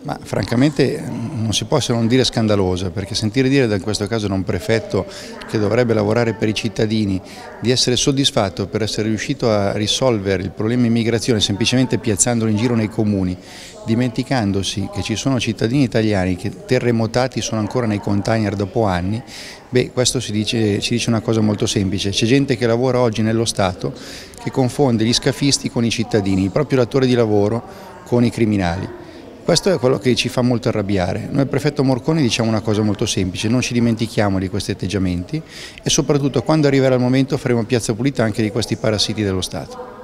Ma francamente non si può se non dire scandalosa, perché sentire dire in questo caso da un prefetto che dovrebbe lavorare per i cittadini di essere soddisfatto per essere riuscito a risolvere il problema immigrazione semplicemente piazzandolo in giro nei comuni, dimenticandosi che ci sono cittadini italiani che terremotati sono ancora nei container dopo anni, beh questo ci dice, ci dice una cosa molto semplice, c'è gente che lavora oggi nello Stato che confonde gli scafisti con i cittadini, il proprio datore di lavoro con i criminali. Questo è quello che ci fa molto arrabbiare. Noi prefetto Morconi diciamo una cosa molto semplice, non ci dimentichiamo di questi atteggiamenti e soprattutto quando arriverà il momento faremo piazza pulita anche di questi parassiti dello Stato.